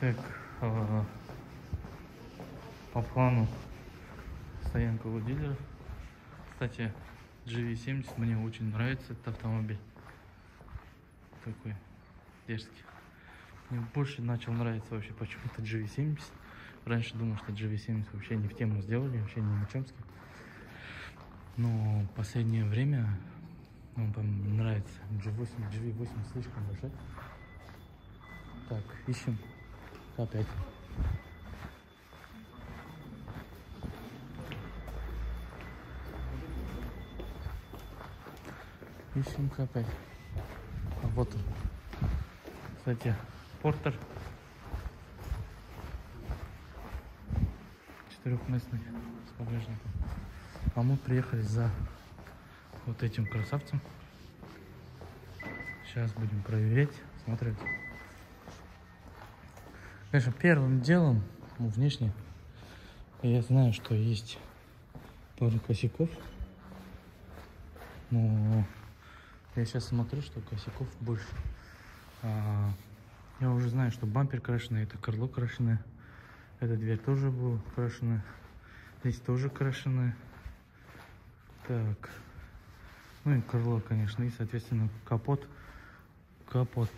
Так, а, по плану стоянка у дилеров. Кстати, GV70 мне очень нравится этот автомобиль. Такой дерзкий. Мне больше начал нравиться вообще почему-то GV70. Раньше думал, что GV70 вообще не в тему сделали, вообще не на чемский. Но последнее время он там нравится. G8, GV8 слишком большой. Так, ищем опять. Ищем опять. А вот он. Кстати, портер. Четырехместный с багажником. А мы приехали за вот этим красавцем. Сейчас будем проверять, смотреть. Конечно, первым делом, ну, внешне, я знаю, что есть пару косяков. Но я сейчас смотрю, что косяков больше. А, я уже знаю, что бампер крашеный, это крыло крашеное. Эта дверь тоже была крашеная. Здесь тоже крашеная. Так. Ну и крыло, конечно. И, соответственно, капот. Капот.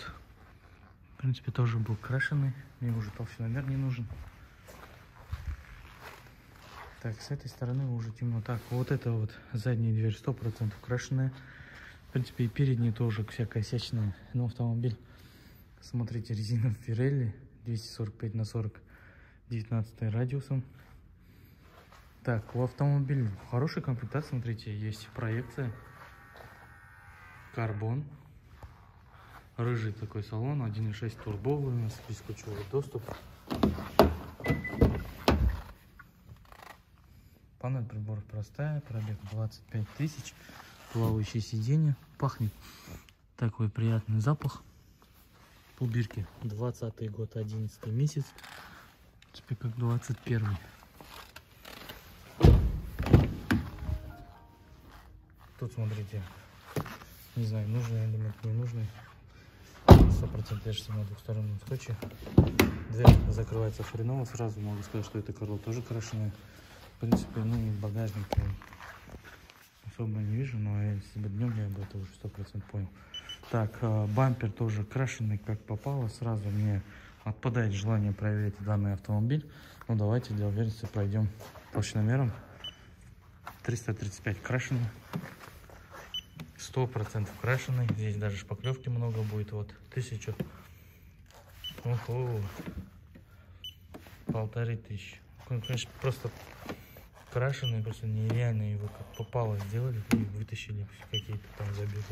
В принципе, тоже был крашеный. Мне уже толщиномер не нужен. Так, с этой стороны уже темно. Так, вот это вот задняя дверь 100% крашеная. В принципе, и передняя тоже вся косячная. Но автомобиль, смотрите, резина Pirelli 245 на 40, 19 радиусом. Так, у автомобиля хорошая комплектация, смотрите, есть проекция. Карбон. Рыжий такой салон, 1.6 турбовый, у нас бесключевой доступ. Панель приборов простая, пробег 25 тысяч, плавающее сиденье, пахнет такой приятный запах. Пубирки 20 год, 11 месяц, теперь как 21 -й. Тут смотрите, не знаю, нужный элемент, не нужный сопротивляешься на двухстороннем скотче. Дверь закрывается хреново. Сразу могу сказать, что это крыло тоже крашеное. В принципе, ну и багажник особо не вижу, но если бы днем я бы это уже 100% понял. Так, э, бампер тоже крашеный как попало. Сразу мне отпадает желание проверить данный автомобиль. Ну давайте для уверенности пройдем толщиномером. 335 крашеный 100% крашеный. Здесь даже шпаклевки много будет. Вот, тысячу. Уху. Полторы тысячи. Конечно, просто крашеный, просто нереально его как попало сделали и вытащили какие-то там забегут.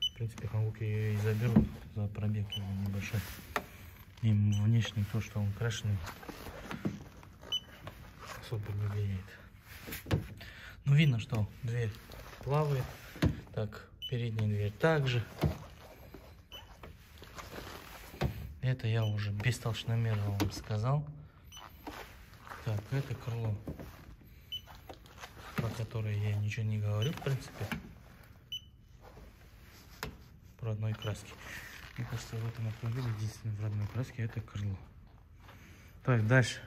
В принципе, Хамуки ее и заберут за пробег его небольшой. Им внешний то, что он крашеный, особо не влияет. Ну, видно, что дверь плавает. Так, передняя дверь также. Это я уже без толщиномера вам сказал. Так, это крыло, про которое я ничего не говорю, в принципе. Про одной краски. Мне кажется, в этом автомобиле единственное в родной краске это крыло. Так, дальше.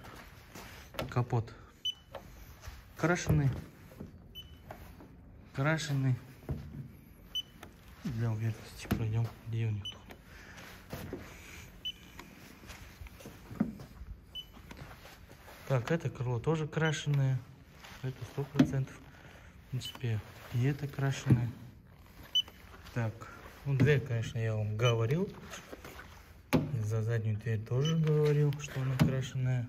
Капот. Крашеный. Крашеный для уверенности пройдем, где у них тут. Так, это крыло тоже крашеное. Это сто процентов. В принципе, и это крашеное. Так, ну дверь, конечно, я вам говорил. И за заднюю дверь тоже говорил, что она крашеная.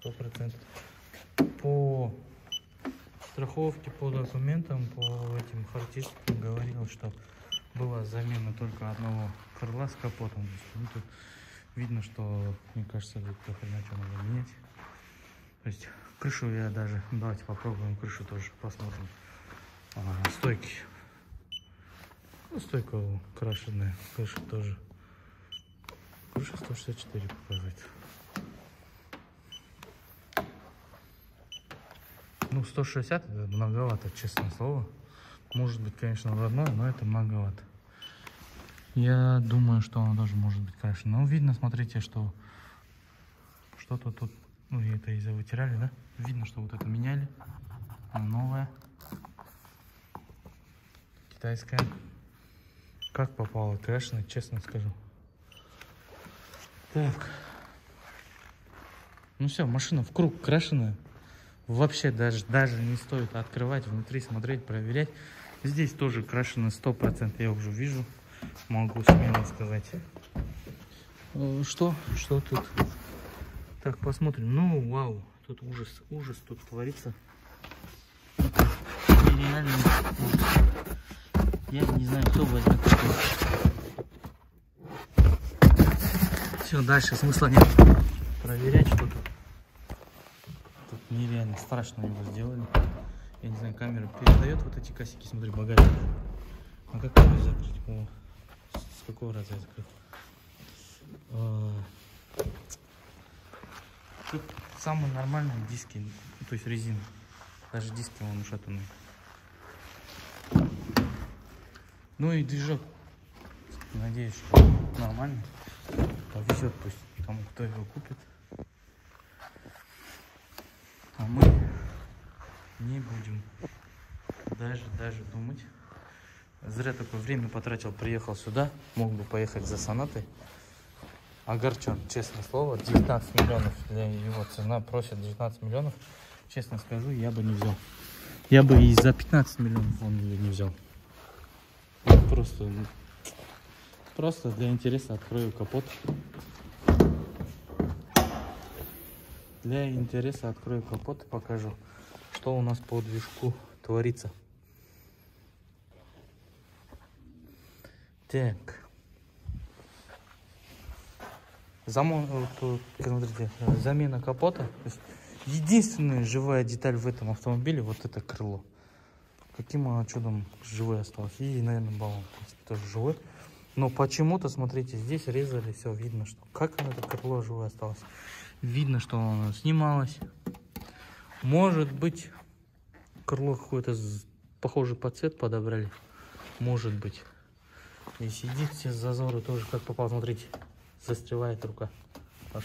Сто процентов. По страховке, по документам, по этим характеристикам говорил, что была замена только одного крыла с капотом. Ну, тут видно, что, мне кажется, тут до хрена что надо менять. То есть крышу я даже, давайте попробуем крышу тоже посмотрим. А, стойки. Ну, стойка крашеная, крыша тоже. Крыша 164 показывает. Ну, 160 это многовато, честное слово. Может быть, конечно, родное, но это многовато. Я думаю, что оно тоже может быть крашено. Но видно, смотрите, что Что-то тут, ну это из-за вытирали, да? Видно, что вот это меняли. Она новая. Китайская. Как попало? Крашеная, честно скажу. Так. Ну все, машина в круг крашеная. Вообще даже, даже не стоит открывать, внутри смотреть, проверять. Здесь тоже крашено 100%, я уже вижу. Могу смело сказать. Э, что? Что тут? Так, посмотрим. Ну, вау. Тут ужас, ужас тут творится. Ужас. Я не знаю, кто возьмет такое. Все, дальше смысла нет проверять что-то. Тут нереально страшно его сделали. Я не знаю, камера передает вот эти косяки. Смотри, багажник. А как его закрыть? О, с какого раза я закрыл? А, Тут самые нормальные диски, то есть резина. Даже диски вон ушатанные. Ну и движок. Надеюсь, что нормальный. Повезет пусть тому, кто его купит. А мы не будем даже, даже думать. Зря такое время потратил, приехал сюда. Мог бы поехать за сонатой. Огорчен, честное слово. 19 миллионов для его цена просит 19 миллионов. Честно скажу, я бы не взял. Я бы и за 15 миллионов он ее не взял. Просто, просто для интереса открою капот. Для интереса открою капот и покажу, что у нас по движку творится. Так. Замон, вот, смотрите, замена капота. единственная живая деталь в этом автомобиле вот это крыло. Каким оно чудом живое осталось. И, наверное, баллон тоже живой. Но почему-то, смотрите, здесь резали, все видно, что как оно это крыло живое осталось. Видно, что оно снималось. Может быть, крыло какое-то похожий под цвет подобрали. Может быть. И сидит все зазоры тоже как попал, смотрите. Застревает рука. Аж.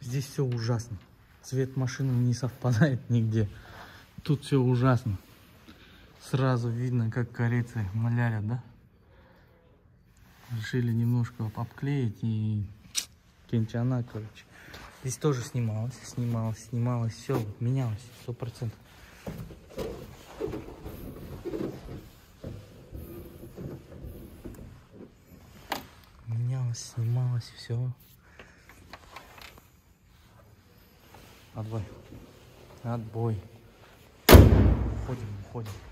Здесь все ужасно. Цвет машины не совпадает нигде. Тут все ужасно. Сразу видно, как корейцы малярят, да? решили немножко обклеить и кенчана, короче. Здесь тоже снималось, снималось, снималось, все, менялось, сто процентов. Менялось, снималось, все. Отбой. Отбой. Уходим, уходим.